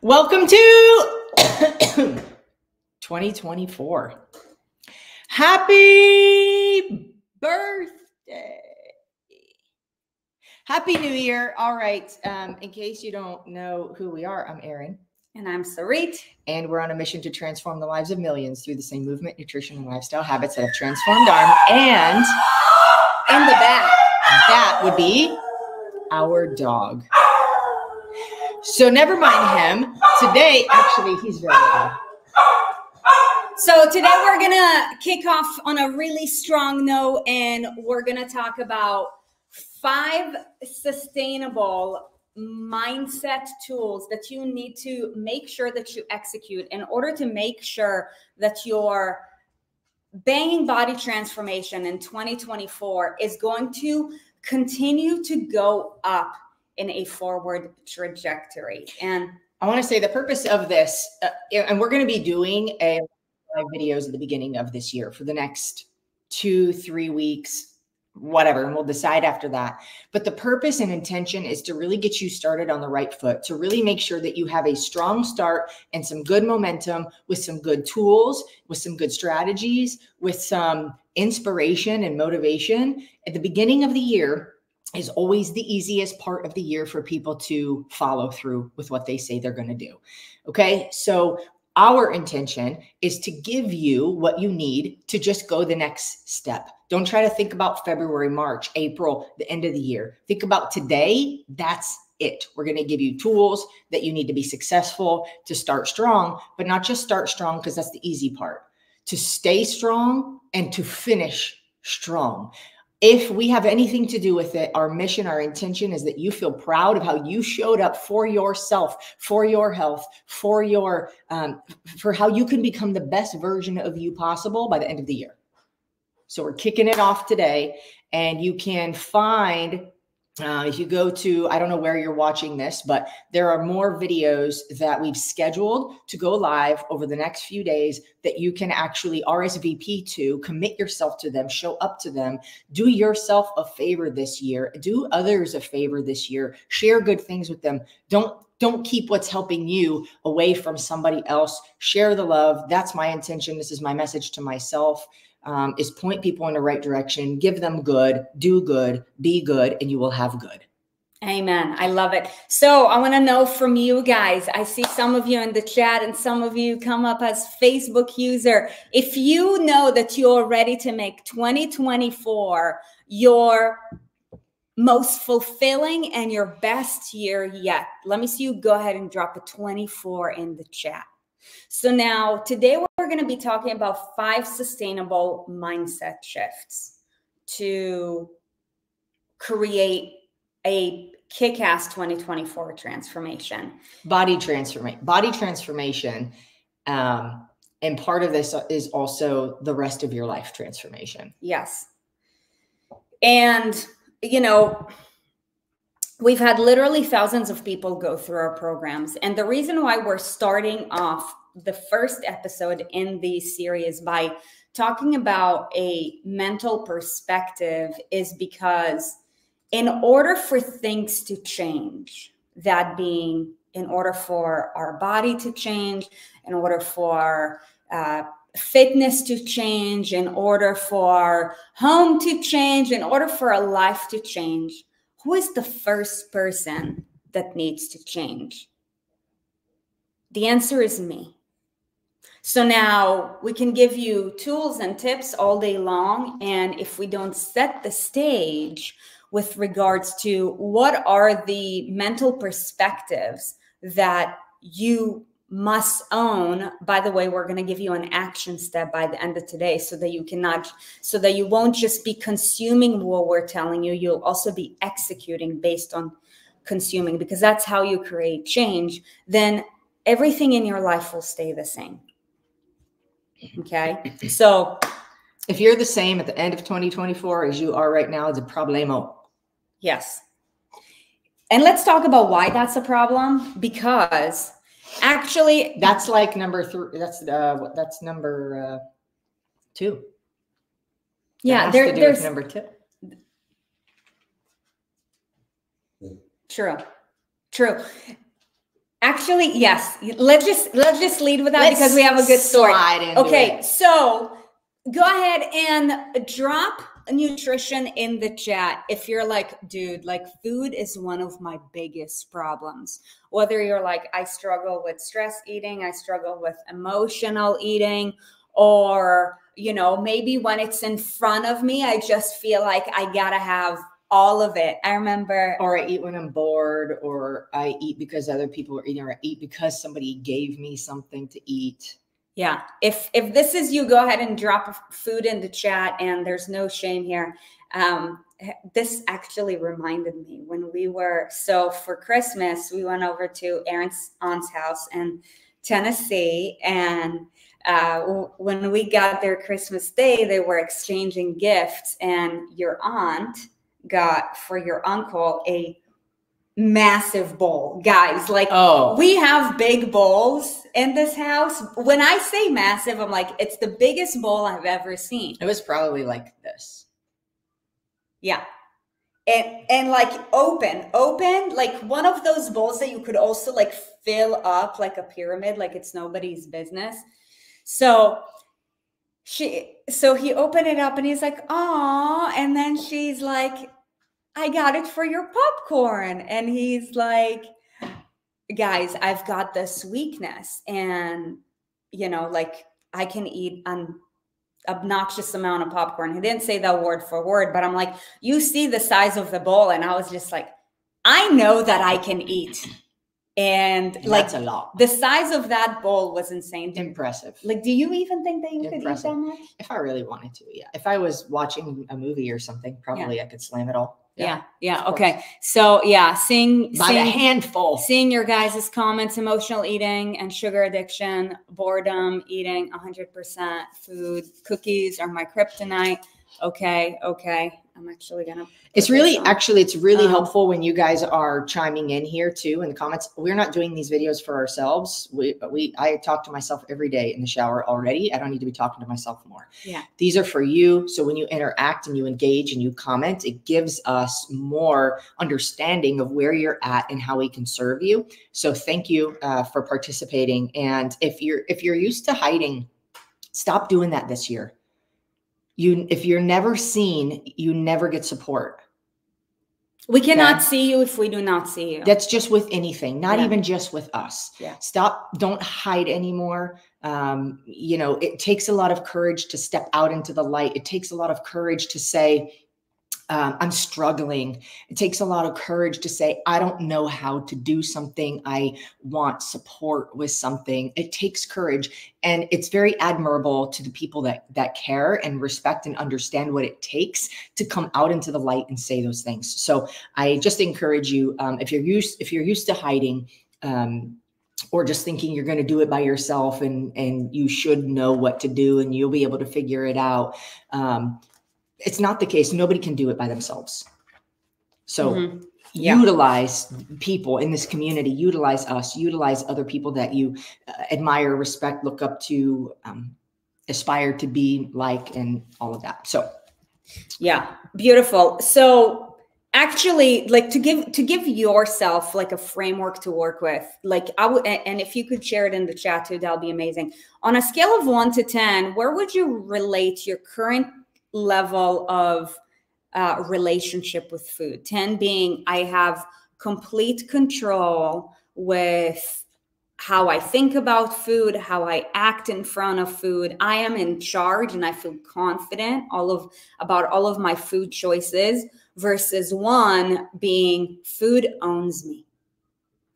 Welcome to 2024. Happy birthday. Happy New Year. All right. Um, in case you don't know who we are, I'm Erin. And I'm Sarit. And we're on a mission to transform the lives of millions through the same movement, nutrition, and lifestyle habits that have transformed our and in the back. That would be our dog. So never mind him. Today, actually, he's very good. So today we're gonna kick off on a really strong note, and we're gonna talk about five sustainable mindset tools that you need to make sure that you execute in order to make sure that your banging body transformation in 2024 is going to continue to go up in a forward trajectory. And I want to say the purpose of this, uh, and we're going to be doing a live videos at the beginning of this year for the next two, three weeks, whatever, and we'll decide after that. But the purpose and intention is to really get you started on the right foot, to really make sure that you have a strong start and some good momentum with some good tools, with some good strategies, with some inspiration and motivation at the beginning of the year is always the easiest part of the year for people to follow through with what they say they're going to do. Okay. So, our intention is to give you what you need to just go the next step. Don't try to think about February, March, April, the end of the year. Think about today. That's it. We're going to give you tools that you need to be successful to start strong, but not just start strong because that's the easy part, to stay strong and to finish strong if we have anything to do with it, our mission, our intention is that you feel proud of how you showed up for yourself, for your health, for your um, for how you can become the best version of you possible by the end of the year. So we're kicking it off today, and you can find uh, if you go to, I don't know where you're watching this, but there are more videos that we've scheduled to go live over the next few days that you can actually RSVP to, commit yourself to them, show up to them, do yourself a favor this year, do others a favor this year, share good things with them. Don't don't keep what's helping you away from somebody else. Share the love. That's my intention. This is my message to myself um, is point people in the right direction, give them good, do good, be good, and you will have good. Amen. I love it. So I want to know from you guys. I see some of you in the chat and some of you come up as Facebook user. If you know that you're ready to make 2024 your most fulfilling and your best year yet, let me see you go ahead and drop a 24 in the chat. So now today we're going to be talking about five sustainable mindset shifts to create a kick-ass 2024 transformation. Body transformation. Body transformation. Um, and part of this is also the rest of your life transformation. Yes. And you know, we've had literally thousands of people go through our programs. And the reason why we're starting off the first episode in the series by talking about a mental perspective is because in order for things to change, that being in order for our body to change, in order for uh, fitness to change, in order for home to change, in order for a life to change, who is the first person that needs to change? The answer is me. So now we can give you tools and tips all day long. And if we don't set the stage with regards to what are the mental perspectives that you must own by the way we're going to give you an action step by the end of today so that you cannot so that you won't just be consuming what we're telling you you'll also be executing based on consuming because that's how you create change then everything in your life will stay the same okay so if you're the same at the end of 2024 as you are right now it's a problemo yes and let's talk about why that's a problem because Actually, that's like number three. That's uh, that's number uh, two. Yeah, there, there's number two. True, true. Actually, yes. Let's just let's just lead with that Let's because we have a good story. Okay, it. so go ahead and drop nutrition in the chat if you're like, dude, like food is one of my biggest problems. Whether you're like, I struggle with stress eating, I struggle with emotional eating, or you know, maybe when it's in front of me, I just feel like I gotta have all of it. I remember or I eat when I'm bored, or I eat because other people are eating, or I eat because somebody gave me something to eat. Yeah. If if this is you, go ahead and drop food in the chat, and there's no shame here. Um, this actually reminded me when we were so for Christmas we went over to Erin's aunt's house in Tennessee, and uh, when we got there Christmas Day, they were exchanging gifts, and your aunt got for your uncle a massive bowl, guys. Like Oh, we have big bowls in this house. When I say massive, I'm like, it's the biggest bowl I've ever seen. it was probably like this. Yeah. And and like open, open, like one of those bowls that you could also like fill up like a pyramid, like it's nobody's business. So she so he opened it up and he's like, oh, and then she's like, I got it for your popcorn. And he's like, guys, I've got this weakness. And, you know, like I can eat an obnoxious amount of popcorn. He didn't say that word for word, but I'm like, you see the size of the bowl. And I was just like, I know that I can eat. And And like that's a lot. the size of that bowl was insane. Impressive. Like, do you even think that you could eat Impressive. that much? If I really wanted to, yeah. If I was watching a movie or something, probably I could slam it all. Yeah, yeah. okay. So yeah, seeing By seeing, handful. seeing your guys' comments, emotional eating and sugar addiction, boredom, eating 100% food, cookies are my kryptonite. Okay, okay. I'm actually gonna. It's really actually it's really Um, helpful when you guys are chiming in here too in the comments. We're not doing these videos for ourselves. We we I talk to myself every day in the shower already. I don't need to be talking to myself more. Yeah. These are for you. So when you interact and you engage and you comment, it gives us more understanding of where you're at and how we can serve you. So thank you uh, for participating. And if you're if you're used to hiding, stop doing that this year. You if you're never seen, you never get support. We cannot Okay. see you if we do not see you. That's just with anything, not Yeah. even just with us. Yeah. Stop, don't hide anymore. Um, you know, it takes a lot of courage to step out into the light. It takes a lot of courage to say, um, I'm struggling. It takes a lot of courage to say, I don't know how to do something. I want support with something. It takes courage. And it's very admirable to the people that that care and respect and understand what it takes to come out into the light and say those things. So I just encourage you, um, if you're used, if you're used to hiding, um, or just thinking you're going to do it by yourself and and you should know what to do and you'll be able to figure it out. Um, it's not the case. Nobody can do it by themselves. So Mhm. Yeah. utilize people in this community, utilize us, utilize other people that you uh, admire, respect, look up to, um, aspire to be like, and all of that. So Yeah, beautiful. So actually like to give to give yourself like a framework to work with like i would and if you could share it in the chat too that'll be amazing on a scale of 1 to 10 where would you relate your current level of uh, relationship with food 10 being i have complete control with how I think about food, how I act in front of food. I am in charge and I feel confident all of about all of my food choices versus one being food owns me.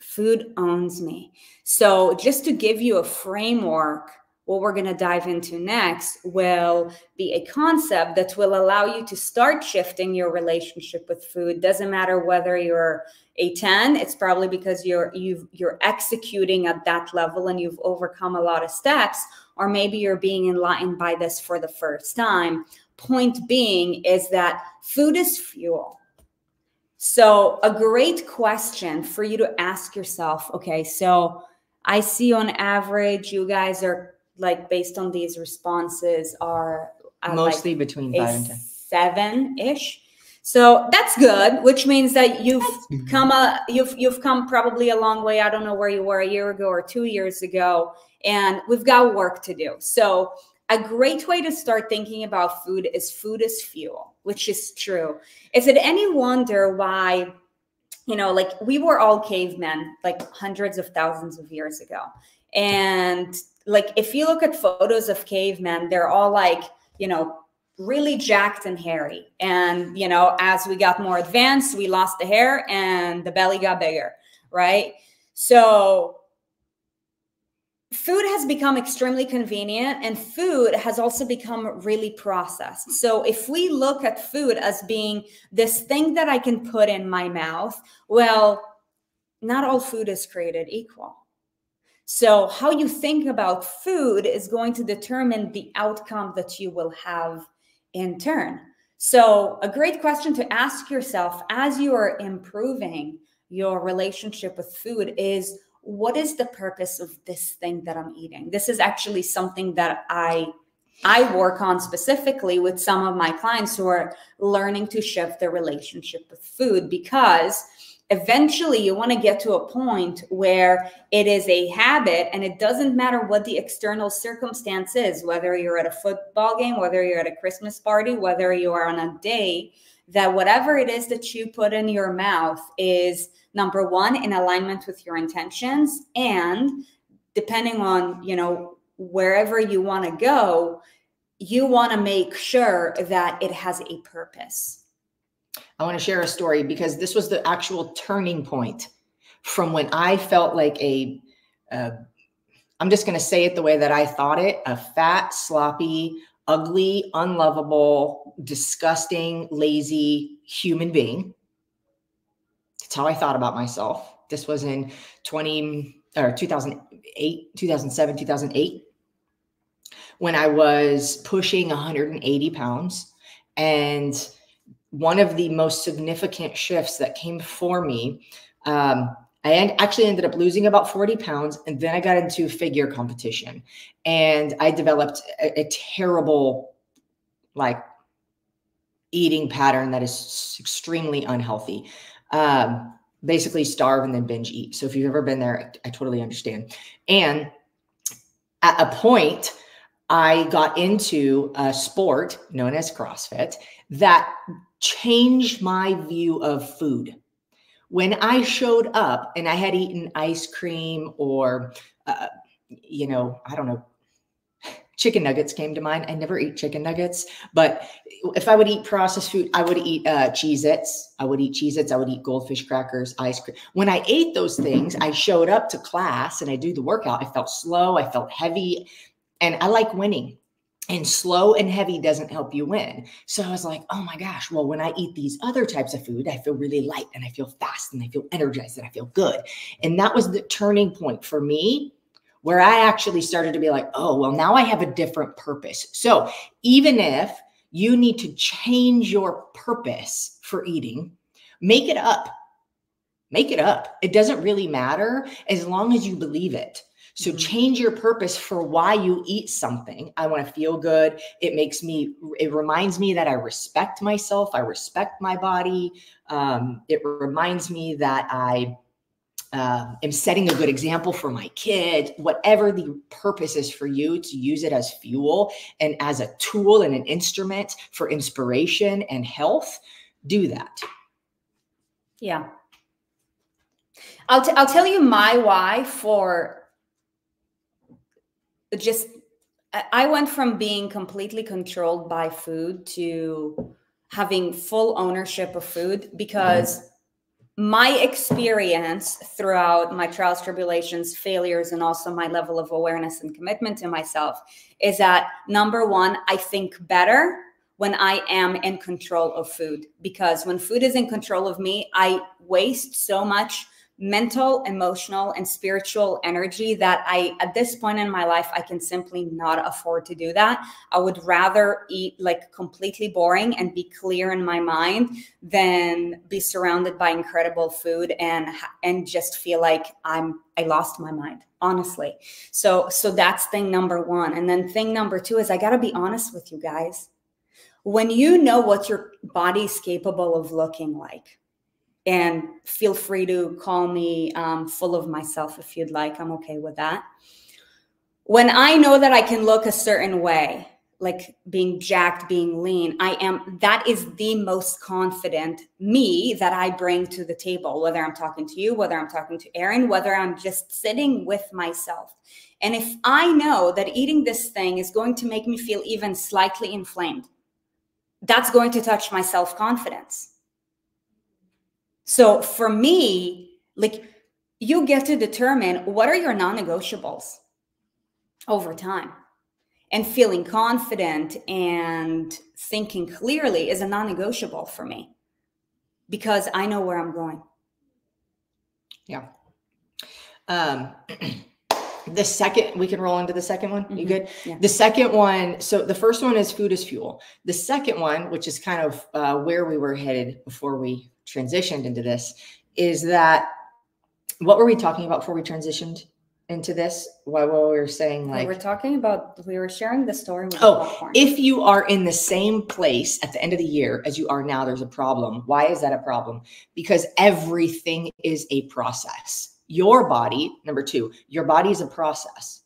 Food owns me. So just to give you a framework, what we're going to dive into next will be a concept that will allow you to start shifting your relationship with food. Doesn't matter whether you're a 10 it's probably because you're you've you're executing at that level and you've overcome a lot of steps or maybe you're being enlightened by this for the first time point being is that food is fuel so a great question for you to ask yourself okay so i see on average you guys are like based on these responses are uh, like mostly between a five and ten. seven ish. So that's good, which means that you've come a you've you've come probably a long way. I don't know where you were a year ago or two years ago, and we've got work to do. So a great way to start thinking about food is food is fuel, which is true. Is it any wonder why, you know, like we were all cavemen like hundreds of thousands of years ago, and like if you look at photos of cavemen, they're all like you know really jacked and hairy. And, you know, as we got more advanced, we lost the hair and the belly got bigger, right? So, food has become extremely convenient and food has also become really processed. So, if we look at food as being this thing that I can put in my mouth, well, not all food is created equal. So, how you think about food is going to determine the outcome that you will have in turn. So, a great question to ask yourself as you are improving your relationship with food is what is the purpose of this thing that I'm eating? This is actually something that I I work on specifically with some of my clients who are learning to shift their relationship with food because eventually you want to get to a point where it is a habit and it doesn't matter what the external circumstance is whether you're at a football game whether you're at a christmas party whether you are on a day that whatever it is that you put in your mouth is number one in alignment with your intentions and depending on you know wherever you want to go you want to make sure that it has a purpose I want to share a story because this was the actual turning point from when I felt like a, I'm just going to say it the way that I thought it a fat, sloppy, ugly, unlovable, disgusting, lazy human being. That's how I thought about myself. This was in 20 or 2008, 2007, 2008, when I was pushing 180 pounds and one of the most significant shifts that came for me. Um, I actually ended up losing about 40 pounds, and then I got into figure competition, and I developed a, a terrible, like, eating pattern that is extremely unhealthy. Um, basically, starve and then binge eat. So if you've ever been there, I, I totally understand. And at a point, I got into a sport known as CrossFit that changed my view of food. When I showed up and I had eaten ice cream or, uh, you know, I don't know, chicken nuggets came to mind. I never eat chicken nuggets, but if I would eat processed food, I would eat uh, Cheez Its. I would eat Cheez Its. I would eat goldfish crackers, ice cream. When I ate those things, I showed up to class and I do the workout. I felt slow. I felt heavy. And I like winning and slow and heavy doesn't help you win. So I was like, oh my gosh, well, when I eat these other types of food, I feel really light and I feel fast and I feel energized and I feel good. And that was the turning point for me where I actually started to be like, oh, well, now I have a different purpose. So even if you need to change your purpose for eating, make it up. Make it up. It doesn't really matter as long as you believe it. So mm-hmm. change your purpose for why you eat something. I want to feel good. It makes me, it reminds me that I respect myself. I respect my body. Um, it reminds me that I uh, am setting a good example for my kid. Whatever the purpose is for you to use it as fuel and as a tool and an instrument for inspiration and health, do that. Yeah. I'll, t- I'll tell you my why for just I went from being completely controlled by food to having full ownership of food because my experience throughout my trials, tribulations, failures, and also my level of awareness and commitment to myself is that number one, I think better when I am in control of food because when food is in control of me, I waste so much mental, emotional, and spiritual energy that I, at this point in my life, I can simply not afford to do that. I would rather eat like completely boring and be clear in my mind than be surrounded by incredible food and and just feel like I'm I lost my mind honestly. So so that's thing number 1 and then thing number 2 is I got to be honest with you guys. when you know what your body's capable of looking like, and feel free to call me um, full of myself if you'd like, I'm okay with that. When I know that I can look a certain way, like being jacked, being lean, I am, that is the most confident me that I bring to the table, whether I'm talking to you, whether I'm talking to Erin, whether I'm just sitting with myself. And if I know that eating this thing is going to make me feel even slightly inflamed, that's going to touch my self confidence. So for me, like you get to determine what are your non negotiables over time. And feeling confident and thinking clearly is a non-negotiable for me because i know where i'm going. Yeah. Um the second we can roll into the second one? You mm-hmm. good? Yeah. the second one so the first one is food is fuel. The second one which is kind of uh, where we were headed before we transitioned into this is that what were we talking about before we transitioned into this? While we were saying like we were talking about we were sharing the story oh if you are in the same place at the end of the year as you are now there's a problem. Why is that a problem? Because everything is a process. Your body number two your body is a process.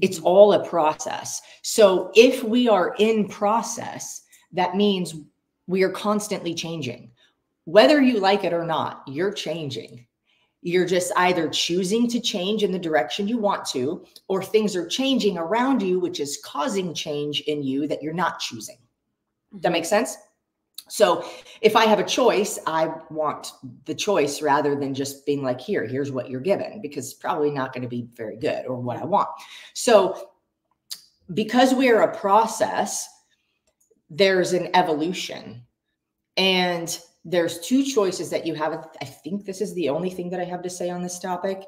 It's mm-hmm. all a process. So if we are in process that means we are constantly changing whether you like it or not you're changing you're just either choosing to change in the direction you want to, or things are changing around you, which is causing change in you that you're not choosing. That mm-hmm. makes sense? So if I have a choice, I want the choice rather than just being like, here, here's what you're given, because it's probably not going to be very good or what I want. So because we're a process, there's an evolution. And there's two choices that you have. I think this is the only thing that I have to say on this topic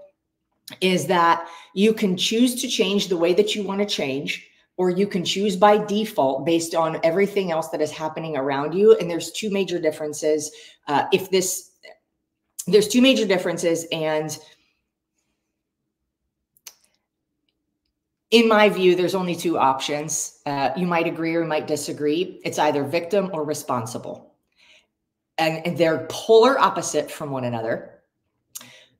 is that you can choose to change the way that you want to change or you can choose by default based on everything else that is happening around you. And there's two major differences uh, if this there's two major differences and in my view there's only two options. Uh, you might agree or you might disagree. It's either victim or responsible and, and they're polar opposite from one another.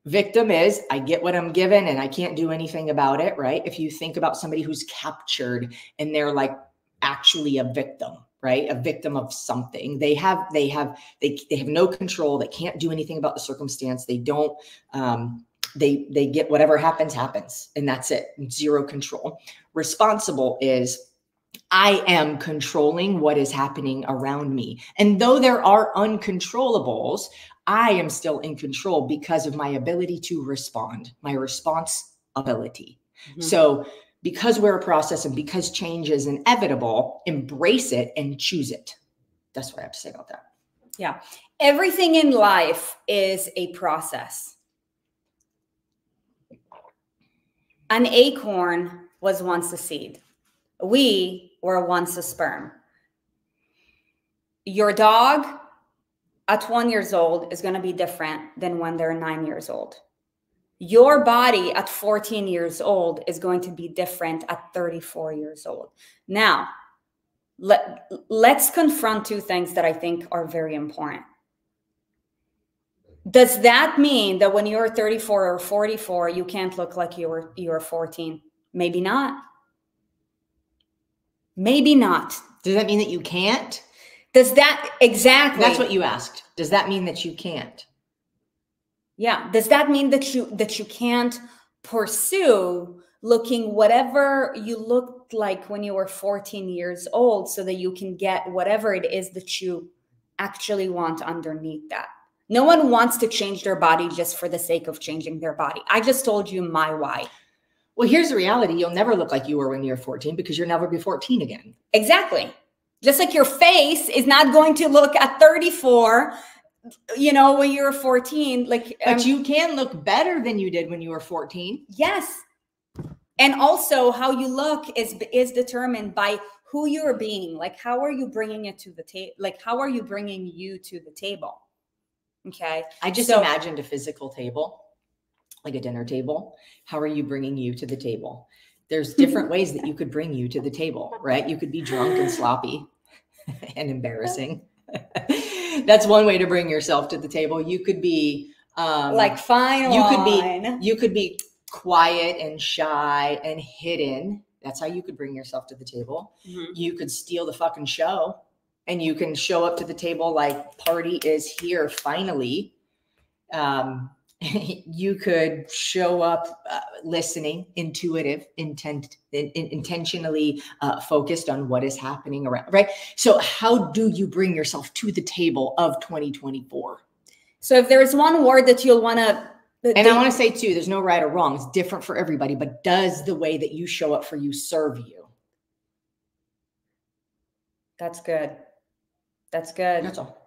Victim is I get what I'm given and I can't do anything about it, right? If you think about somebody who's captured and they're like actually a victim, right? A victim of something. They have they have they they have no control. They can't do anything about the circumstance. They don't um they they get whatever happens happens and that's it. Zero control. Responsible is I am controlling what is happening around me. And though there are uncontrollables, I am still in control because of my ability to respond, my response ability. Mm-hmm. So, because we're a process and because change is inevitable, embrace it and choose it. That's what I have to say about that. Yeah. Everything in life is a process. An acorn was once a seed. We were once a sperm. Your dog at one years old is going to be different than when they're nine years old. Your body at 14 years old is going to be different at 34 years old. Now, let, let's confront two things that I think are very important. Does that mean that when you're 34 or 44, you can't look like you were you were 14? Maybe not. Maybe not. Does that mean that you can't? Does that exactly? That's what you asked. Does that mean that you can't? Yeah. Does that mean that you that you can't pursue looking whatever you looked like when you were 14 years old so that you can get whatever it is that you actually want underneath that? No one wants to change their body just for the sake of changing their body. I just told you my why. Well, here's the reality. You'll never look like you were when you were 14 because you'll never be 14 again. Exactly. Just like your face is not going to look at 34 you know when you were 14 like but um, you can look better than you did when you were 14 yes. And also how you look is is determined by who you're being. Like how are you bringing it to the table like how are you bringing you to the table? Okay? I just so, imagined a physical table like a dinner table how are you bringing you to the table there's different ways that you could bring you to the table right you could be drunk and sloppy and embarrassing. That's one way to bring yourself to the table. You could be um, like fine you wine. could be you could be quiet and shy and hidden. That's how you could bring yourself to the table. Mhm. You could steal the fucking show and you can show up to the table like party is here finally. Um, you could show up uh, listening, intuitive, intent, in, in- intentionally uh, focused on what is happening around, right? So, how do you bring yourself to the table of 2024? So if there is one word that you'll want to, And I want to say too, there's no right or wrong. It's different for everybody, but does the way that you show up for you serve you? that's good. That's good. That's all.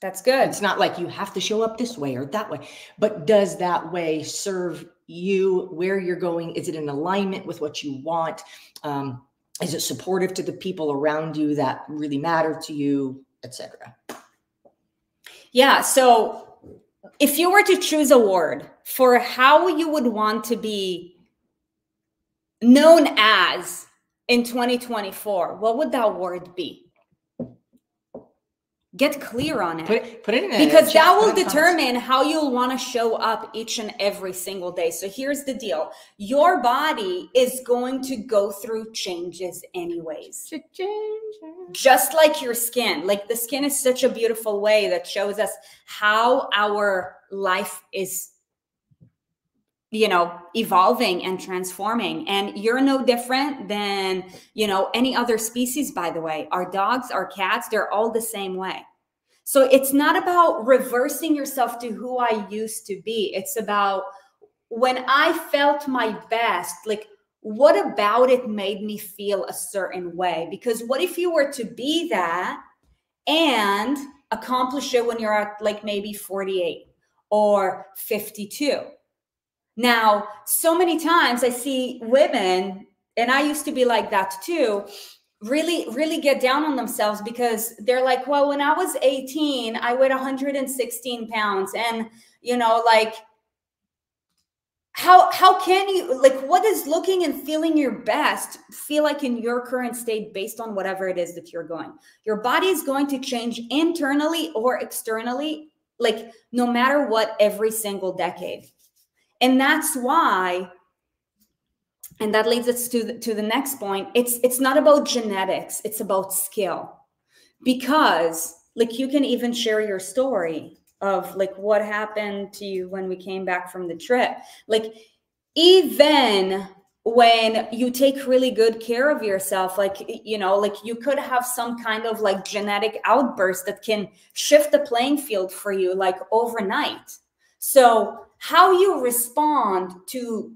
That's good. It's not like you have to show up this way or that way, but does that way serve you where you're going? Is it in alignment with what you want? Um, is it supportive to the people around you that really matter to you, etc.? Yeah. So if you were to choose a word for how you would want to be known as in 2024, what would that word be? Get clear on it. Put it, put it in a because that will it comments. determine how you'll want to show up each and every single day. So here's the deal your body is going to go through changes, anyways. Just like your skin. Like the skin is such a beautiful way that shows us how our life is you know evolving and transforming and you're no different than you know any other species by the way our dogs our cats they're all the same way so it's not about reversing yourself to who i used to be. It's about when i felt my best like what about it made me feel a certain way? Because what if you were to be that and accomplish it when you're at like maybe 48 or 52 now, so many times I see women, and I used to be like that too, really, really get down on themselves because they're like, well, when I was 18, I weighed 116 pounds. And, you know, like, how how can you like what is looking and feeling your best feel like in your current state based on whatever it is that you're going your body is going to change internally or externally like no matter what every single decade and that's why and that leads us to the, to the next point. It's it's not about genetics. It's about skill. Because like you can even share your story of like what happened to you when we came back from the trip. Like even when you take really good care of yourself like you know like you could have some kind of like genetic outburst that can shift the playing field for you like overnight. So how you respond to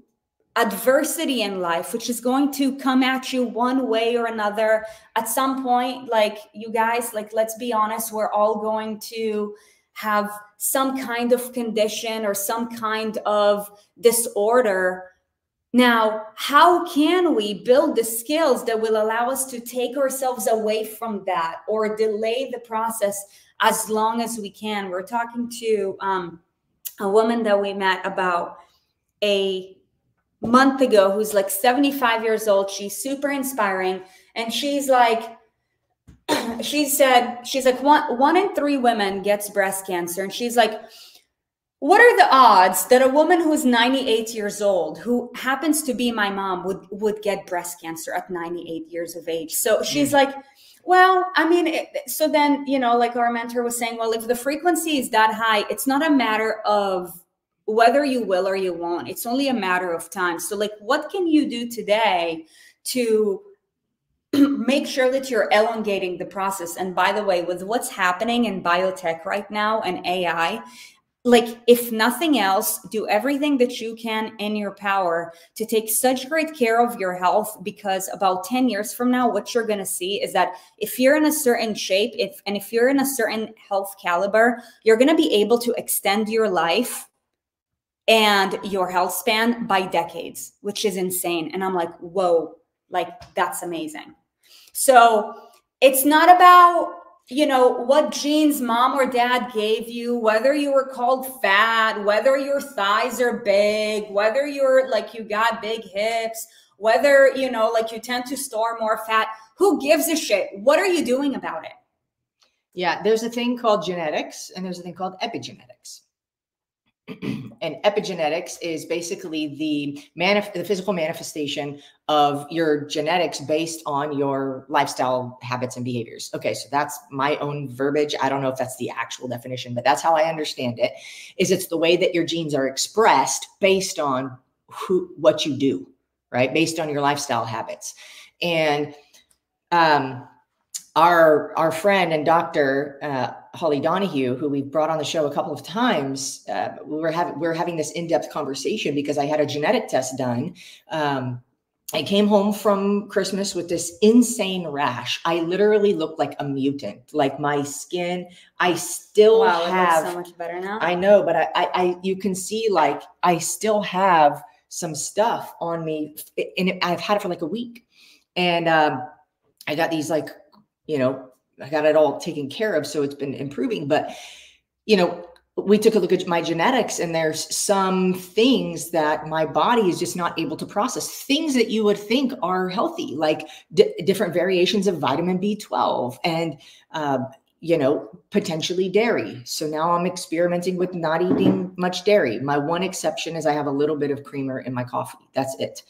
adversity in life which is going to come at you one way or another. At some point like you guys like let's be honest we're all going to have some kind of condition or some kind of disorder. Now how can we build the skills that will allow us to take ourselves away from that or delay the process as long as we can? We're talking to um, a woman that we met about a month ago who's like 75 years old. She's super inspiring. And she's like, she said, she's like, one, one in three women gets breast cancer. And she's like, what are the odds that a woman who's 98 years old, who happens to be my mom, would would get breast cancer at 98 years of age? So she's hmm. like, well, I mean, it, so then, you know, like our mentor was saying, well, if the frequency is that high, it's not a matter of whether you will or you won't. It's only a matter of time. So, like, what can you do today to make sure that you're elongating the process? And by the way, with what's happening in biotech right now and AI, like if nothing else do everything that you can in your power to take such great care of your health because about 10 years from now what you're going to see is that if you're in a certain shape if and if you're in a certain health caliber you're going to be able to extend your life and your health span by decades which is insane and i'm like whoa like that's amazing so it's not about you know what genes mom or dad gave you whether you were called fat whether your thighs are big whether you're like you got big hips whether, you know, like you tend to store more fat. Who gives a shit? What are you doing about it? Yeah, there's a thing called genetics and there's a thing called epigenetics. And epigenetics is basically the manif- the physical manifestation of your genetics based on your lifestyle habits and behaviors. Okay, so that's my own verbiage. I don't know if that's the actual definition, but that's how I understand it. Is it's the way that your genes are expressed based on who what you do, right? Based on your lifestyle habits. And um our our friend and doctor uh, Holly Donahue, who we brought on the show a couple of times, uh, we were having we were having this in depth conversation because I had a genetic test done. Um, I came home from Christmas with this insane rash. I literally looked like a mutant. Like my skin, I still wow, have so much better now. I know, but I, I, I, you can see like I still have some stuff on me, and I've had it for like a week, and um, I got these like you know, I got it all taken care of. So it's been improving. But, you know, we took a look at my genetics and there's some things that my body is just not able to process things that you would think are healthy like different variations of vitamin b12 and uh, you know potentially dairy so now i'm experimenting with not eating much dairy my one exception is i have a little bit of creamer in my coffee that's it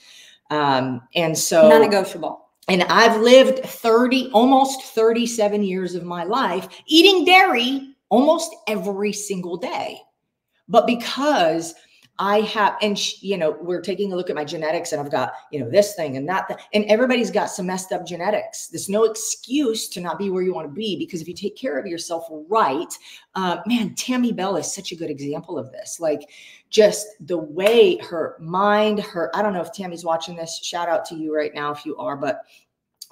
um, and so non-negotiable and I've lived 30, almost 37 years of my life eating dairy almost every single day. But because I have, and you know, we're taking a look at my genetics, and I've got, you know, this thing and that, and everybody's got some messed up genetics. There's no excuse to not be where you want to be because if you take care of yourself right, uh, man, Tammy Bell is such a good example of this. Like, just the way her mind, her, I don't know if Tammy's watching this. Shout out to you right now if you are, but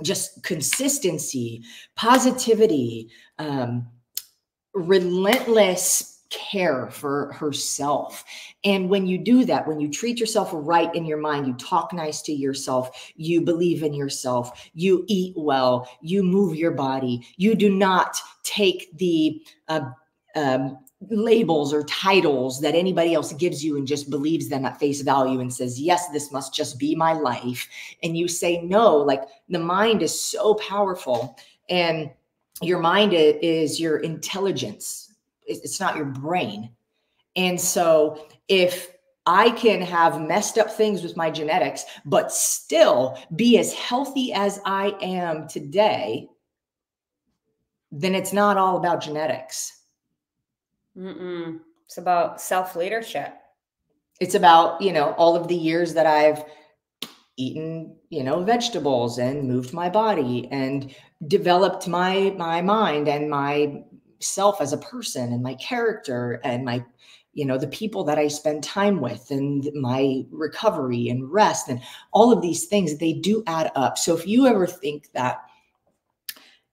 just consistency, positivity, um, relentless care for herself. And when you do that, when you treat yourself right in your mind, you talk nice to yourself, you believe in yourself, you eat well, you move your body, you do not take the uh, um, labels or titles that anybody else gives you and just believes them at face value and says, yes, this must just be my life. And you say, no, like the mind is so powerful. And your mind is your intelligence, it's not your brain. And so if I can have messed up things with my genetics, but still be as healthy as I am today, then it's not all about genetics Mm-mm. It's about self leadership. It's about, you know, all of the years that I've eaten, you know, vegetables and moved my body and developed my my mind and my self as a person and my character and my you know the people that i spend time with and my recovery and rest and all of these things they do add up so if you ever think that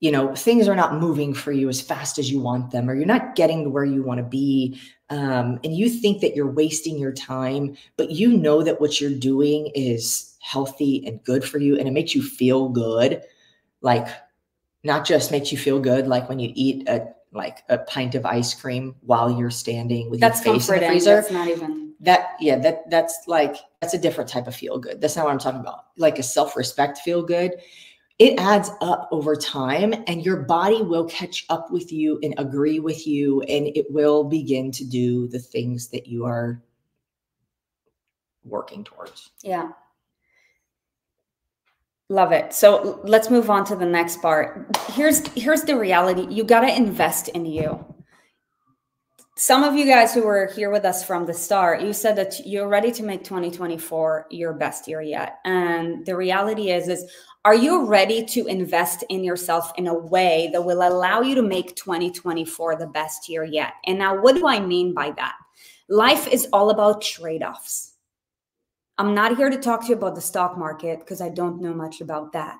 you know things are not moving for you as fast as you want them or you're not getting to where you want to be um, and you think that you're wasting your time but you know that what you're doing is healthy and good for you and it makes you feel good like not just makes you feel good like when you eat a like a pint of ice cream while you're standing with that's your face comforting. in the freezer. That's not even that yeah that that's like that's a different type of feel good. That's not what I'm talking about. Like a self respect feel good it adds up over time and your body will catch up with you and agree with you and it will begin to do the things that you are working towards. Yeah. Love it. So let's move on to the next part. Here's here's the reality. You got to invest in you some of you guys who were here with us from the start, you said that you're ready to make 2024 your best year yet. And the reality is, is are you ready to invest in yourself in a way that will allow you to make 2024 the best year yet? And now, what do I mean by that? Life is all about trade offs. I'm not here to talk to you about the stock market because I don't know much about that.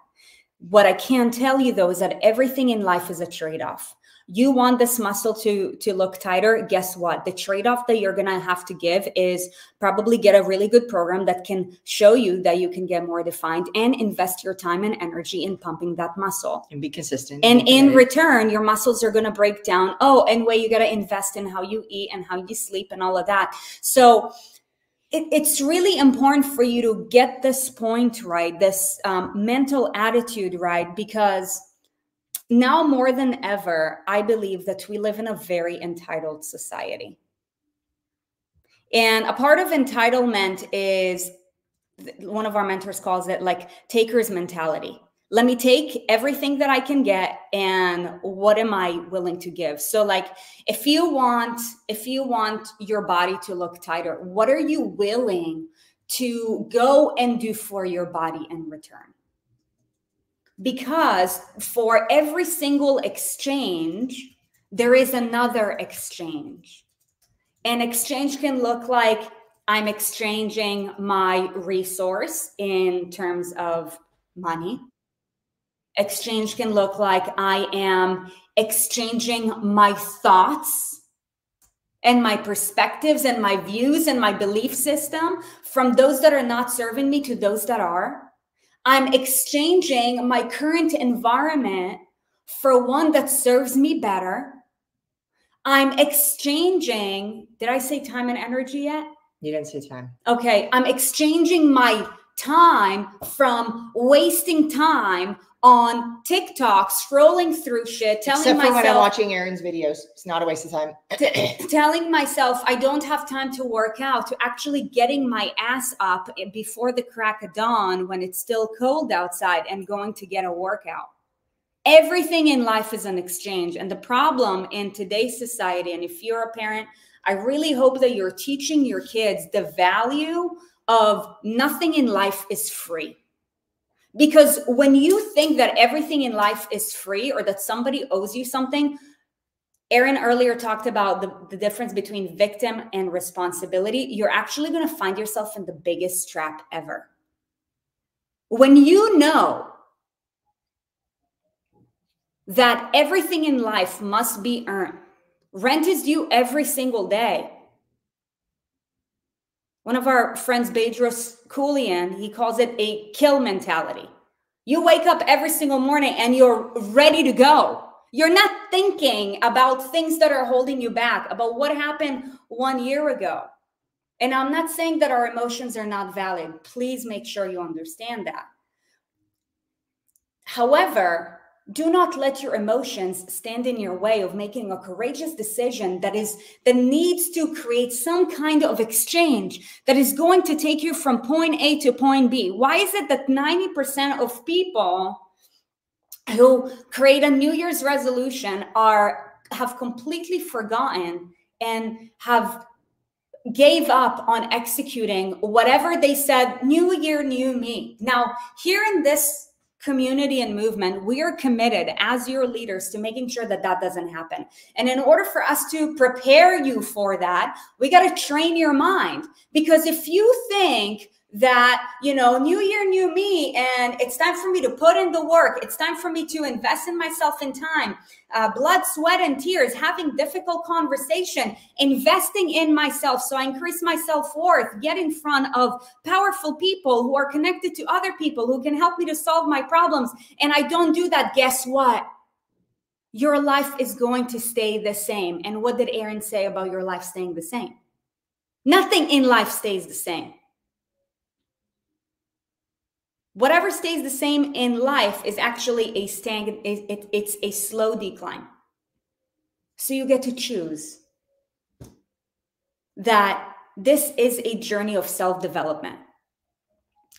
What I can tell you though is that everything in life is a trade off you want this muscle to to look tighter guess what? The trade-off that you're gonna have to give is probably get a really good program that can show you that you can get more defined and invest your time and energy in pumping that muscle. And be consistent. And in return your muscles are gonna break down. Oh and way you gotta invest in how you eat and how you sleep and all of that. So it, it's really important for you to get this point right, this um, mental attitude right, because now more than ever, I believe that we live in a very entitled society. And a part of entitlement is one of our mentors calls it like taker's mentality. Let me take everything that I can get and what am I willing to give? So like if you want if you want your body to look tighter, what are you willing to go and do for your body in return? Because for every single exchange, there is another exchange. An exchange can look like I'm exchanging my resource in terms of money. Exchange can look like I am exchanging my thoughts and my perspectives and my views and my belief system from those that are not serving me to those that are. I'm exchanging my current environment for one that serves me better I'm exchanging, did I say time and energy yet? You didn't say time. Okay. I'm exchanging my time from wasting time on TikTok, scrolling through shit, telling Except myself. when I'm watching Erin's videos, it's not a waste of time. telling myself I don't have time to work out, to actually getting my ass up before the crack of dawn when it's still cold outside and going to get a workout everything in life is an exchange. And the problem in today's society, and if you're a parent, I really hope that you're teaching your kids the value of nothing in life is free. Because when you think that everything in life is free or that somebody owes you something, Erin earlier talked about the, the difference between victim and responsibility. You're actually going to find yourself in the biggest trap ever. When you know that everything in life must be earned. Rent is due every single day. One of our friends, Bedros Keuilian, he calls it a kill mentality. You wake up every single morning and you're ready to go. You're not thinking about things that are holding you back, about what happened one year ago. And I'm not saying that our emotions are not valid. Please make sure you understand that. However, do not let your emotions stand in your way of making a courageous decision that is that needs to create some kind of exchange that is going to take you from point a to point b. Why is it that 90% of people who create a new year's resolution are have completely forgotten and have gave up on executing whatever they said new year new me. Now here in this community and movement, we are committed as your leaders to making sure that that doesn't happen. And in order for us to prepare you for that, we got to train your mind. Because if you think that you know new year new me and it's time for me to put in the work. It's time for me to invest in myself in time. Uh, blood sweat and tears having difficult conversation investing in myself. So i increase my self-worth get in front of powerful people who are connected to other people who can help me to solve my problems. And i don't do that. Guess what? Your life is going to stay the same. And what did erin say about your life staying the same? Nothing in life stays the same whatever stays the same in life is actually a it, it, it's a slow decline. So you get to choose that this is a journey of self-development.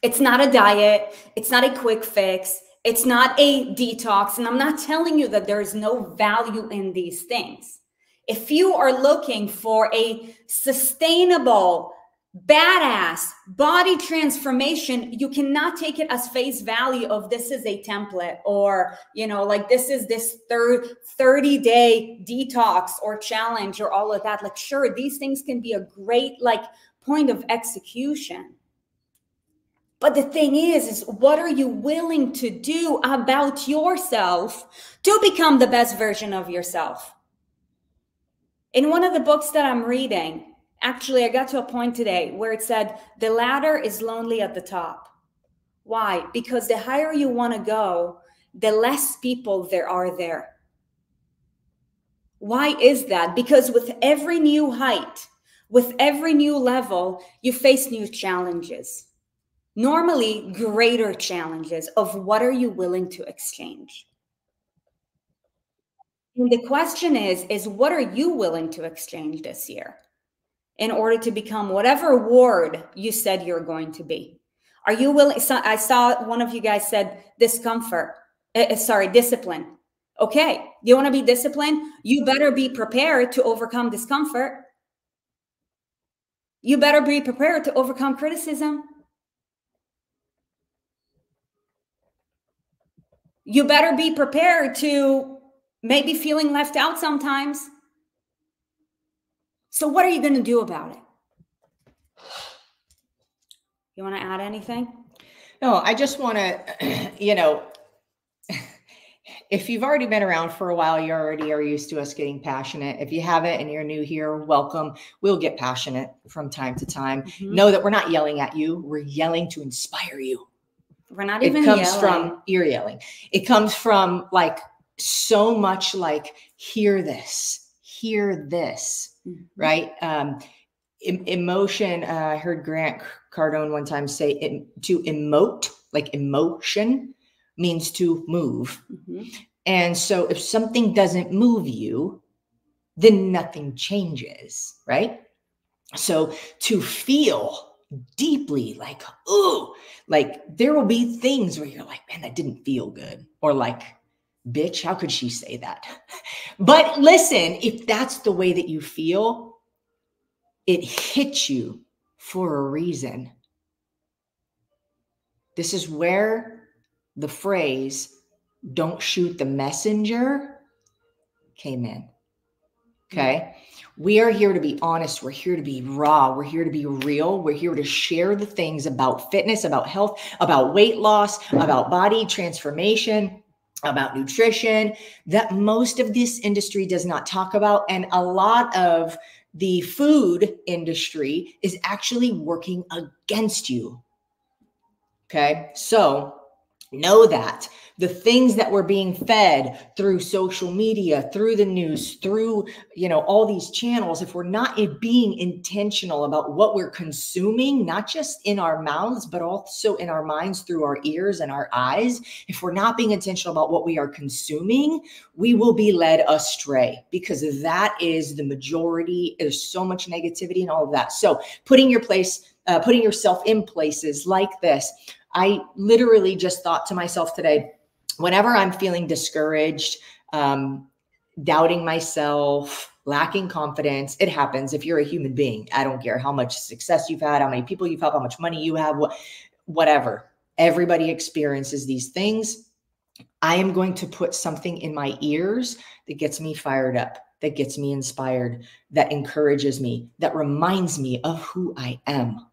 It's not a diet it's not a quick fix it's not a detox and i'm not telling you that there is no value in these things. If you are looking for a sustainable badass body transformation you cannot take it as face value of this is a template or you know like this is this third 30 day detox or challenge or all of that. Like sure these things can be a great like point of execution. But the thing is is what are you willing to do about yourself to become the best version of yourself? In one of the books that i'm reading Actually, I got to a point today where it said the ladder is lonely at the top. Why? Because the higher you want to go, the less people there are there. Why is that? Because with every new height, With every new level, you face new challenges. Normally, greater challenges of what are you willing to exchange? And the question is is what are you willing to exchange this year in order to become whatever ward you said you're going to be? Are you willing? So I saw one of you guys said discomfort. Uh, sorry, discipline. Okay, you want to be disciplined? You better be prepared to overcome discomfort. You better be prepared to overcome criticism. You better be prepared to maybe feeling left out sometimes. So, what are you going to do about it? You want to add anything? No, I just want to, you know, if you've already been around for a while, you already are used to us getting passionate. If you haven't and you're new here, welcome. We'll get passionate from time to time. Mm-hmm. Know that we're not yelling at you, we're yelling to inspire you. We're not even It comes yelling. from ear yelling. It comes from like so much like, hear this, hear this, mm-hmm. right? Um, em- emotion. Uh, I heard Grant Cardone one time say it, to emote, like emotion means to move. Mm-hmm. And so if something doesn't move you, then nothing changes, right? So to feel deeply like, oh, like there will be things where you're like, man, that didn't feel good. Or like, bitch, how could she say that? but listen, if that's the way that you feel, it hits you for a reason. This is where the phrase, don't shoot the messenger, came in. Okay. We are here to be honest. We're here to be raw. We're here to be real. We're here to share the things about fitness, about health, about weight loss, about body transformation, about nutrition that most of this industry does not talk about. And a lot of the food industry is actually working against you. Okay. So, know that the things that we're being fed through social media through the news through you know all these channels if we're not being intentional about what we're consuming not just in our mouths but also in our minds through our ears and our eyes if we're not being intentional about what we are consuming we will be led astray because that is the majority. There's so much negativity and all of that. So putting your place uh, putting yourself in places like this I literally just thought to myself today, whenever I'm feeling discouraged, um, doubting myself, lacking confidence, it happens if you're a human being. I don't care how much success you've had, how many people you've helped, how much money you have, whatever. Everybody experiences these things. I am going to put something in my ears that gets me fired up, that gets me inspired, that encourages me, that reminds me of who I am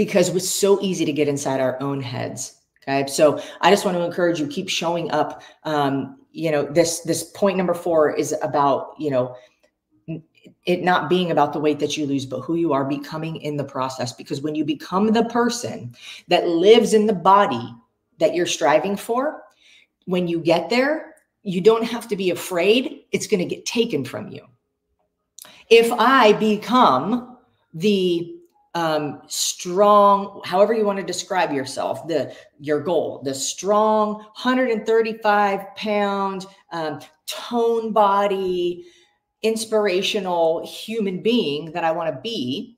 because it's so easy to get inside our own heads. Okay. So I just want to encourage you, keep showing up. Um, you know, this, this point number four is about, you know, it not being about the weight that you lose, but who you are becoming in the process. Because when you become the person that lives in the body that you're striving for, when you get there, you don't have to be afraid it's going to get taken from you. If I become the um, strong, however you want to describe yourself, the your goal, the strong 135 pound um, tone body, inspirational human being that I want to be.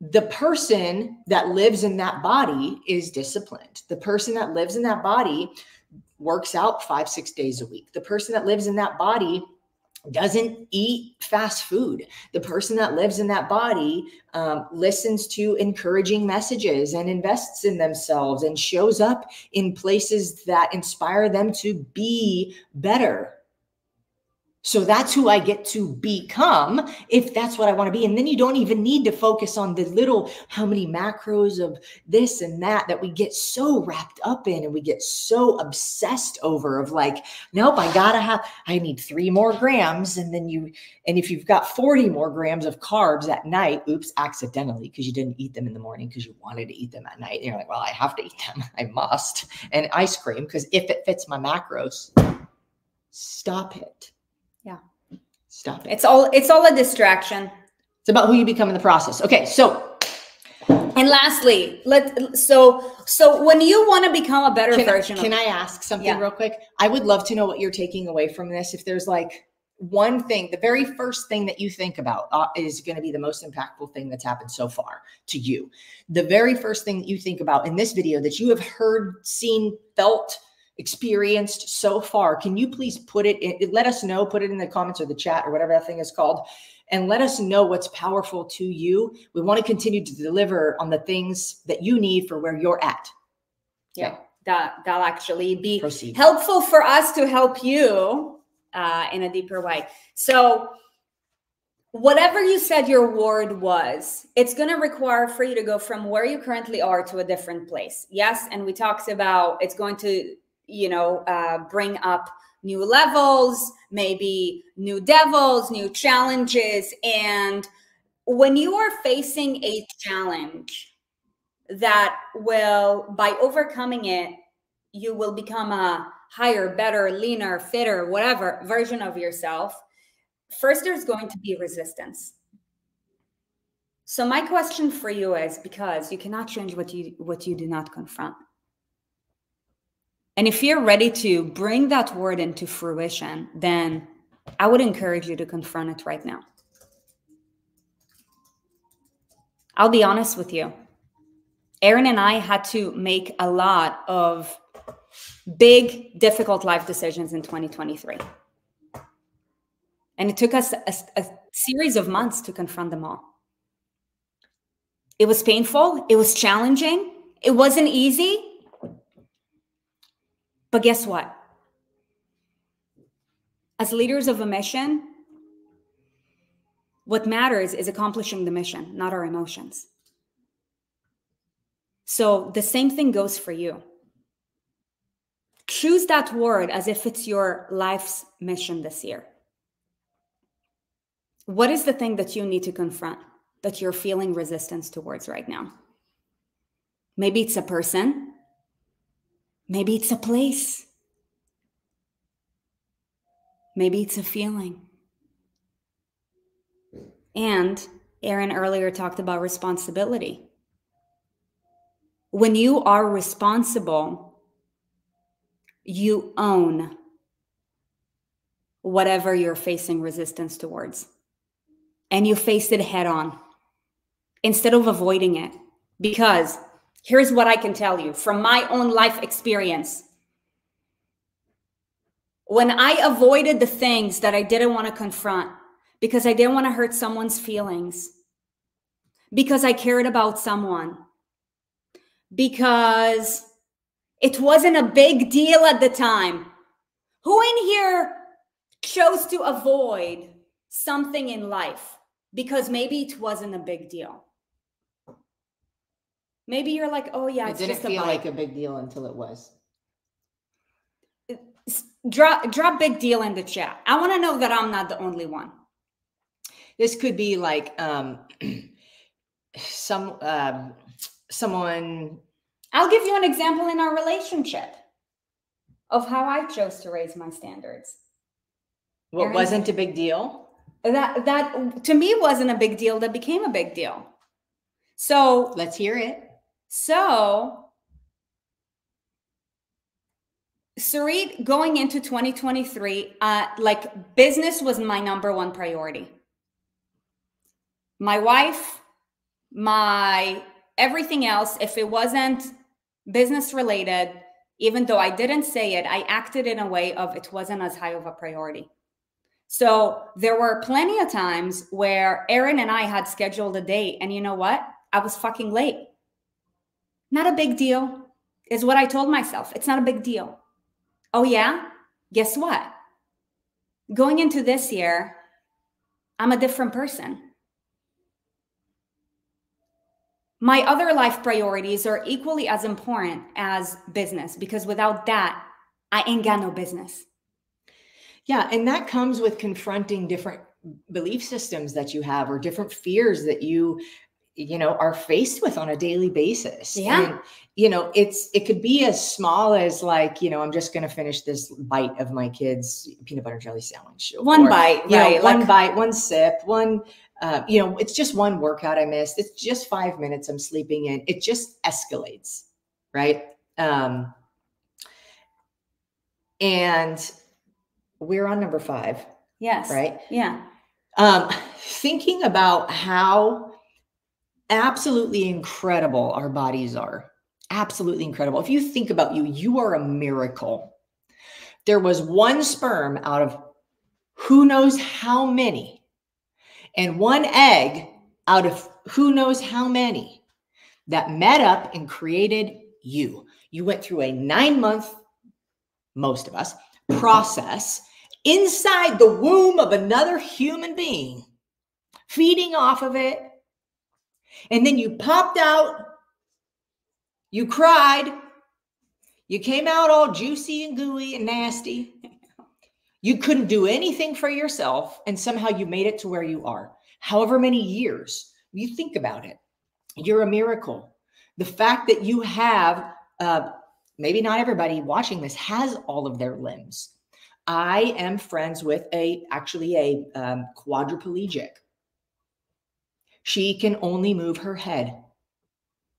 The person that lives in that body is disciplined. The person that lives in that body works out five, six days a week. The person that lives in that body doesn't eat fast food. The person that lives in that body um, listens to encouraging messages and invests in themselves and shows up in places that inspire them to be better. So that's who I get to become if that's what I want to be. And then you don't even need to focus on the little, how many macros of this and that that we get so wrapped up in and we get so obsessed over of like, nope, I gotta have, I need three more grams. And then you, and if you've got 40 more grams of carbs at night, oops, accidentally, because you didn't eat them in the morning because you wanted to eat them at night. And you're like, well, I have to eat them. I must. And ice cream, because if it fits my macros, stop it. Stop it. It's all it's all a distraction. It's about who you become in the process. Okay, so and lastly, let so so when you want to become a better can, version. Can I ask something Yeah. real quick? I would love to know what you're taking away from this. If there's like one thing, the very first thing that you think about uh, is going to be the most impactful thing that's happened so far to you. The very first thing that you think about in this video that you have heard, seen, felt, experienced so far, can you please put it in? Let us know. Put it in the comments or the chat or whatever that thing is called and let us know what's powerful to you. We want to continue to deliver on the things that you need for where you're at. yeah, that that'll actually be Proceed. helpful for us to help you uh, in a deeper way. So, whatever you said your word was, it's going to require for you to go from where you currently are to a different place. Yes, and we talked about it's going to, you know, uh, bring up new levels, maybe new devils, new challenges, and when you are facing a challenge that will, by overcoming it, you will become a higher, better, leaner, fitter, whatever version of yourself. First, there's going to be resistance. So my question for you is because you cannot change what you what you do not confront. And if you're ready to bring that word into fruition, then I would encourage you to confront it right now. I'll be honest with you. Erin and I had to make a lot of big, difficult life decisions in 2023. And it took us a, a series of months to confront them all. It was painful, it was challenging, it wasn't easy. But guess what? As leaders of a mission, what matters is accomplishing the mission, not our emotions. So the same thing goes for you. Choose that word as if it's your life's mission this year. What is the thing that you need to confront that you're feeling resistance towards right now? Maybe it's a person, maybe it's a place, maybe it's a feeling. And Erin earlier talked about responsibility. When you are responsible, you own whatever you're facing resistance towards. And you face it head on instead of avoiding it. Because here's what I can tell you from my own life experience. When I avoided the things that I didn't want to confront because I didn't want to hurt someone's feelings, because I cared about someone, because it wasn't a big deal at the time. Who in here chose to avoid something in life because maybe it wasn't a big deal? Maybe you're like, oh yeah, it it's didn't just a feel bike. like a big deal until it was. Drop drop big deal in the chat. I want to know that I'm not the only one. This could be like um, some um, someone. I'll give you an example in our relationship of how I chose to raise my standards. What Erin? wasn't a big deal? That that to me wasn't a big deal that became a big deal. So Let's hear it. So, Sarit, going into 2023, uh, like business was my number one priority. My wife, my everything else, if it wasn't business related, even though I didn't say it, I acted in a way of it wasn't as high of a priority. So there were plenty of times where Erin and I had scheduled a date, and you know what? I was fucking late. Not a big deal, is what I told myself. It's not a big deal. Oh, yeah? Guess what? Going into this year, I'm a different person. My other life priorities are equally as important as business because without that, I ain't got no business. Yeah, and that comes with confronting different belief systems that you have or different fears that you you know are faced with on a daily basis. Yeah. And, you know, it's it could be as small as like, you know, I'm just going to finish this bite of my kids peanut butter jelly sandwich. One Or, bite, you know, right? one like- bite, one sip, one uh, you know, it's just one workout I missed. It's just five minutes I'm sleeping in. It just escalates, right? Um, and we're on number five. Yes. Right. Yeah. Um, thinking about how absolutely incredible our bodies are. Absolutely incredible. If you think about you, you are a miracle. There was one sperm out of who knows how many, and one egg out of who knows how many that met up and created you. You went through a nine month, most of us, process inside the womb of another human being, feeding off of it. And then you popped out, you cried, you came out all juicy and gooey and nasty. You couldn't do anything for yourself, and somehow you made it to where you are. However many years, you think about it, you're a miracle. The fact that you have, uh, maybe not everybody watching this has all of their limbs. I am friends with a actually a um, quadriplegic. She can only move her head.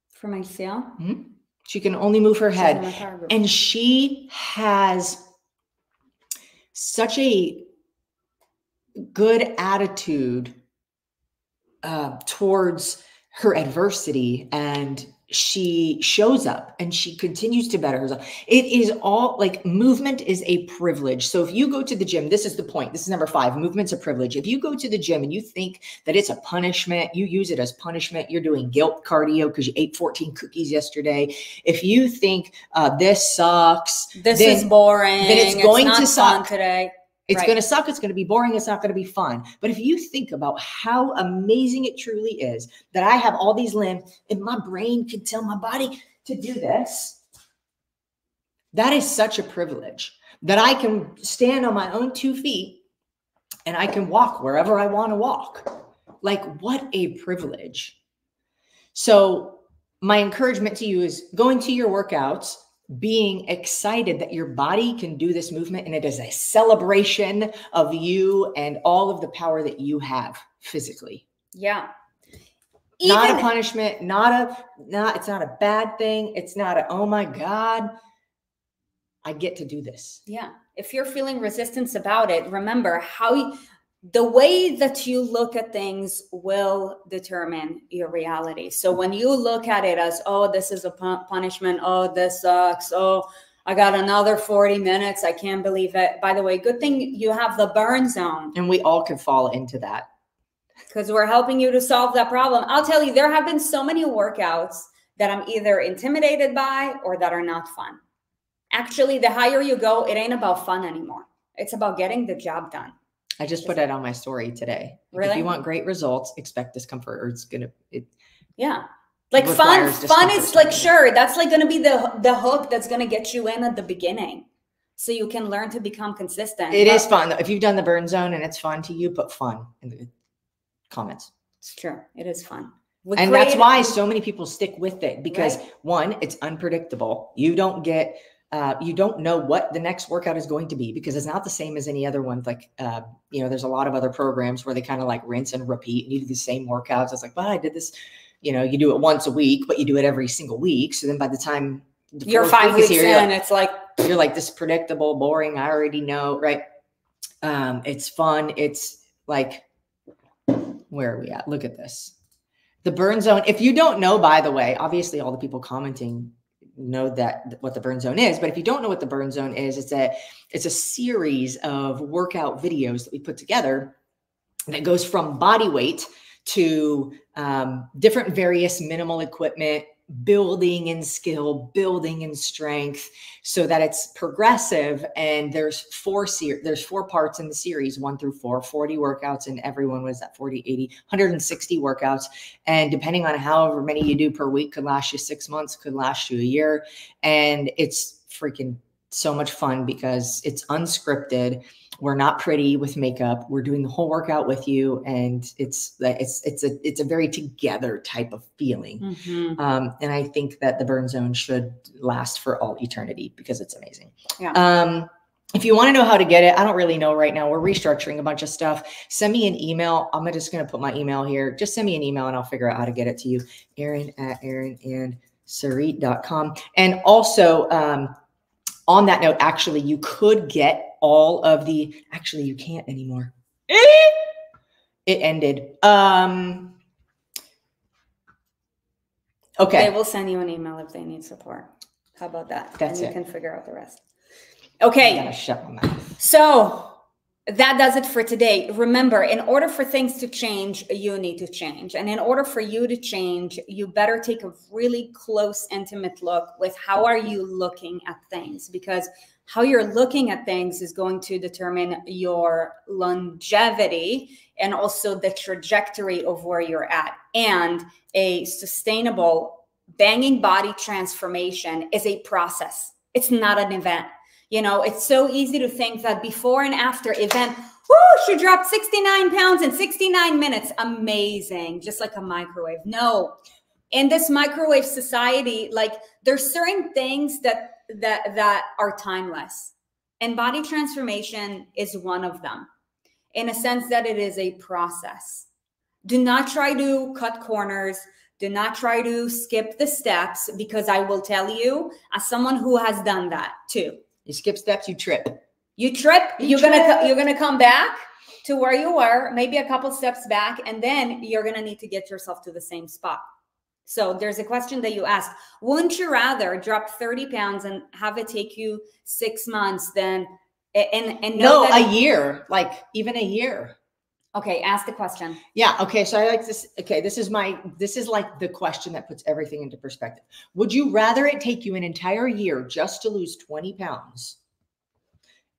From ACL? Hmm? She can only move her head. in my power group. And she has such a good attitude uh, towards her adversity and she shows up and she continues to better herself. It is all like movement is a privilege. So if you go to the gym, this is the point. This is number five. Movement's a privilege. If you go to the gym and you think that it's a punishment, you use it as punishment. You're doing guilt cardio because you ate 14 cookies yesterday. If you think uh, this sucks, this then- is boring. then it's going not to suck. today. It's Right. going to suck. It's going to be boring. It's not going to be fun. But if you think about how amazing it truly is that I have all these limbs and my brain can tell my body to do this, that is such a privilege that I can stand on my own two feet and I can walk wherever I want to walk. Like, what a privilege. So, my encouragement to you is going to your workouts, being excited that your body can do this movement and it is a celebration of you and all of the power that you have physically Yeah. not a punishment not a not it's not a bad thing it's not a oh my god i get to do this Yeah. If you're feeling resistance about it, remember how the way that you look at things will determine your reality. So when you look at it as, oh, this is a punishment, oh, this sucks, oh, I got another 40 minutes, I can't believe it. By the way, good thing you have the burn zone and we all could fall into that because we're helping you to solve that problem. I'll tell you, there have been so many workouts that I'm either intimidated by or that are not fun. Actually, the higher you go, it ain't about fun anymore. It's about getting the job done. I just put it on my story today Like, if Really? you want great results expect discomfort or it's gonna it, Yeah. Like fun, fun is like sure, that's like gonna be the the hook that's gonna get you in at the beginning. So you can learn to become consistent. it is But- fun though. if you've done the burn zone and it's fun to you put fun in the comments It's true. It is fun. We and that's why so many people stick with it because Right. one it's unpredictable you don't get uh, you don't know what the next workout is going to be because it's not the same as any other one like uh, you know there's a lot of other programs where they kind of like rinse and repeat and you do the same workouts. It's like well i did this you know you do it once a week but you do it every single week. So then by the time the you're five weeks here, in, like- it's like you're like this is predictable boring i already know right? Um it's fun. It's like where are we at? Look at this. The burn zone. If you don't know by the way obviously all the people commenting know that what the burn zone is but if you don't know what the burn zone is it's a it's a series of workout videos that we put together that goes from body weight to um, different various minimal equipment building in skill building in strength so that it's progressive and there's four ser- there's four parts in the series one through four 40 workouts and everyone was at 40 80 160 workouts. And depending on however many you do per week could last you six months could last you a year. And it's freaking so much fun because it's unscripted we're not pretty with makeup we're doing the whole workout with you and it's it's it's a it's a very together type of feeling Mhm. um, and I think that the burn zone should last for all eternity because it's amazing. Yeah. Um, if you want to know how to get it, I don't really know right now. We're restructuring a bunch of stuff. Send me an email. I'm just going to put my email here. Just send me an email and I'll figure out how to get it to you. Erin at Erin and Sarit.com. And also, um, on that note, actually, you could get all of the, actually, you can't anymore. It ended. Um, okay. They will send you an email if they need support. How about that? That's and you it. can figure out the rest. I Okay. gotta shut my mouth. So that does it for today. Remember, in order for things to change, you need to change. And in order for you to change, you better take a really close, intimate look with how are you looking at things because how you're looking at things is going to determine your longevity and also the trajectory of where you're at. And a sustainable banging body transformation is a process. It's not an event. You know, it's so easy to think that before and after event, whoo, she dropped 69 pounds in 69 minutes. Amazing. Just like a microwave. No. In this microwave society, like there's certain things that that that are timeless. And body transformation is one of them. In a sense that it is a process. Do not try to cut corners. Do not try to skip the steps because I will tell you, as someone who has done that too, You skip steps, you trip. you trip you are gonna you're gonna come back to where you were maybe a couple steps back and then you're gonna need to get yourself to the same spot so there's a question that you asked wouldn't you rather drop 30 pounds and have it take you six months than and and know No, a year, like even a year. okay ask the question Yeah. Okay. So I like this. Okay. This is my, this is like the question that puts everything into perspective. Would you rather it take you an entire year just to lose 20 pounds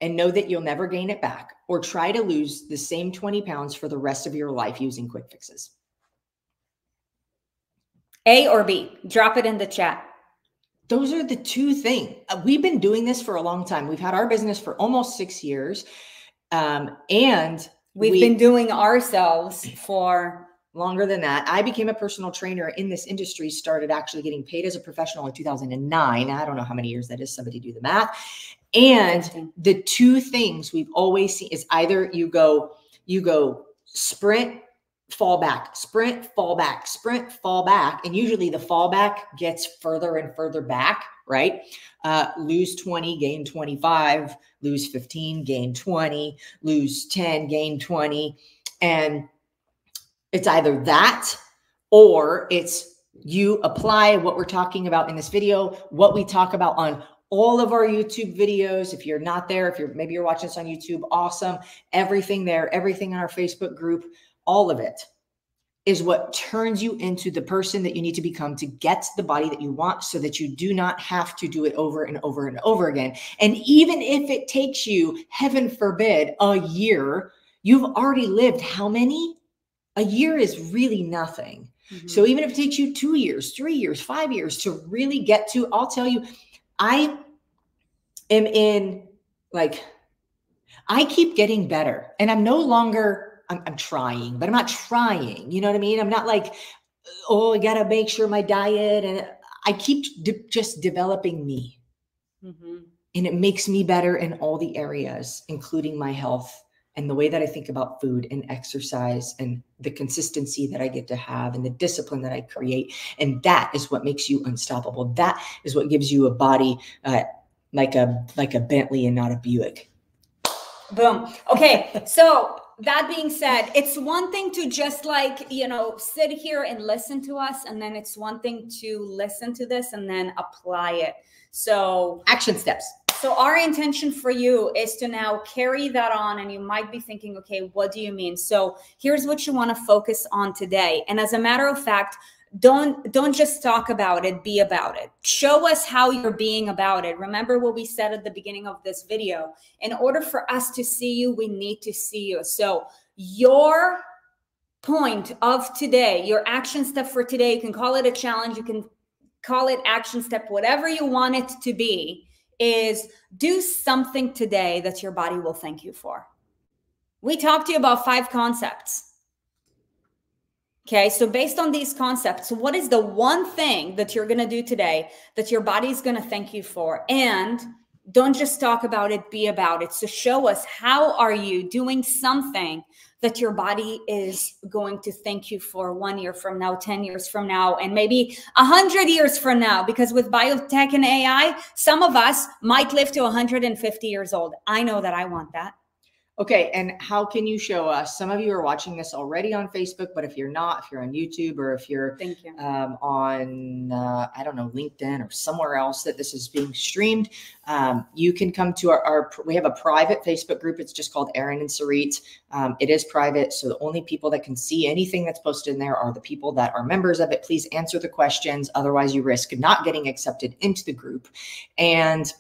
and know that you'll never gain it back or try to lose the same 20 pounds for the rest of your life using quick fixes? A or b drop it in the chat Those are the two things. Uh, We've been doing this for a long time. We've had our business for almost six years. Um, and we've we- been doing ourselves for longer than that. I became a personal trainer in this industry, started actually getting paid as a professional in 2009. I don't know how many years that is. Somebody do the math. And the two things we've always seen is either you go, you go sprint, fall back, sprint, fall back, sprint, fall back. And usually the fallback gets further and further back, right? Uh, lose 20, gain 25, lose 15, gain 20, lose 10, gain 20. And it's either that or it's you apply what we're talking about in this video, what we talk about on all of our YouTube videos. If you're not there, if you're maybe you're watching this on YouTube, awesome. Everything there, everything in our Facebook group, all of it is what turns you into the person that you need to become to get the body that you want so that you do not have to do it over and over and over again. And even if it takes you, heaven forbid, a year, you've already lived how many? A year is really nothing. Mm-hmm. So even if it takes you two years, three years, five years to really get to, I'll tell you, I am in like, I keep getting better and I'm no longer, I'm, I'm trying, but I'm not trying. You know what I mean? I'm not like, oh, I got to make sure my diet and I keep de- just developing me Mhm. and it makes me better in all the areas, including my health and the way that I think about food and exercise and the consistency that I get to have and the discipline that I create. And that is what makes you unstoppable. That is what gives you a body uh, like a like a Bentley and not a Buick. Boom. Okay. So that being said, it's one thing to just like, you know, sit here and listen to us. And then it's one thing to listen to this and then apply it. So, Action steps. so our intention for you is to now carry that on. And you might be thinking, okay, what do you mean? So here's what you want to focus on today. And as a matter of fact, don't don't just talk about it be about it. Show us how you're being about it. Remember what we said at the beginning of this video. In order for us to see you we need to see you. So your point of today your action step for today you can call it a challenge you can call it action step whatever you want it to be is do something today that your body will thank you for. We talked to you about five concepts Okay, so based on these concepts, what is the one thing that you're going to do today that your body is going to thank you for? And don't just talk about it, be about it. So show us how are you doing something that your body is going to thank you for one year from now, 10 years from now, and maybe 100 years from now. Because with biotech and AI, some of us might live to 150 years old. I know that I want that. Okay, and how can you show us? Some of you are watching this already on Facebook, but if you're not, if you're on YouTube or if you're Thank you. um, on, uh, I don't know, LinkedIn or somewhere else that this is being streamed, um, you can come to our, our, we have a private Facebook group. It's just called Erin and Sarit. Um, it is private. So the only people that can see anything that's posted in there are the people that are members of it. Please answer the questions. Otherwise, you risk not getting accepted into the group. And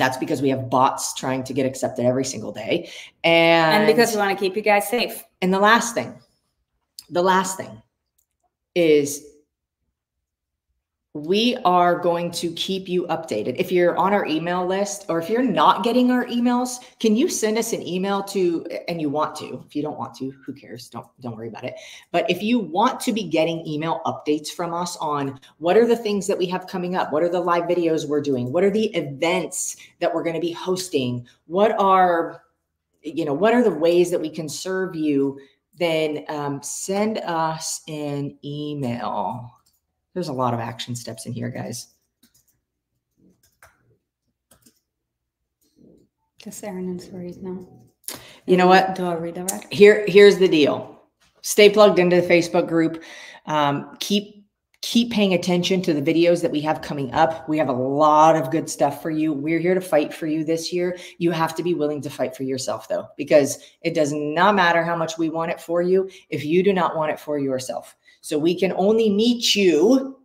that's because we have bots trying to get accepted every single day. And, And because we want to keep you guys safe. and the last thing, the last thing is we are going to keep you updated. If you're on our email list or if you're not getting our emails, can you send us an email to and you want to. If you don't want to, who cares? Don't don't worry about it. But if you want to be getting email updates from us on what are the things that we have coming up? What are the live videos we're doing? What are the events that we're going to be hosting? What are you know, what are the ways that we can serve you? Then um, send us an email. There's a lot of action steps in here, guys. Just Erin and Sarit now. You know what? Do I redirect? Here, here's the deal. Stay plugged into the Facebook group. Um, keep keep paying attention to the videos that we have coming up. We have a lot of good stuff for you. We're here to fight for you this year. You have to be willing to fight for yourself, though, because it does not matter how much we want it for you if you do not want it for yourself. So we can only meet you,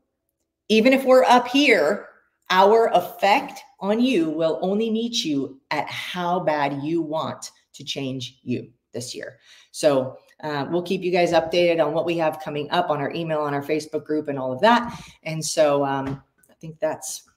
even if we're up here, our effect on you will only meet you at how bad you want to change you this year. So uh, we'll keep you guys updated on what we have coming up on our email, on our Facebook group, and all of that. And so um, I think that's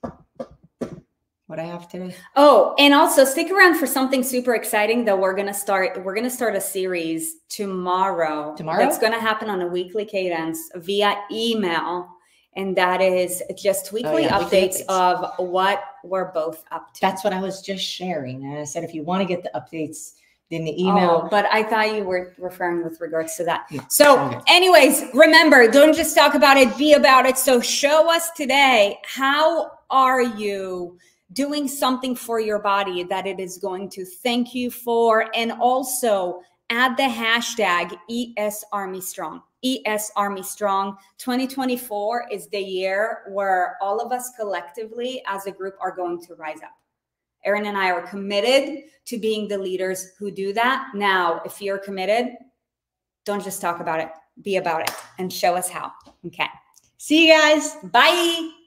what I have today. Oh, and also stick around for something super exciting that we're gonna start. We're gonna start a series tomorrow. Tomorrow? That's gonna happen on a weekly cadence via email. And that is just oh, weekly yeah, weekly updates updates. of what we're both up to. That's what I was just sharing. And I said, if you want to get the updates, then the Oh, email. but I thought you were referring with regards to that. No, So, okay. anyways, remember, don't just talk about it, be about it. So, show us today how are you doing something for your body that it is going to thank you for, and also add the hashtag ES Army Strong. ES Army Strong 2024 is the year where all of us collectively as a group are going to rise up. Erin and I are committed to being the leaders who do that. Now, if you're committed, don't just talk about it, be about it and show us how. Okay. See you guys. Bye.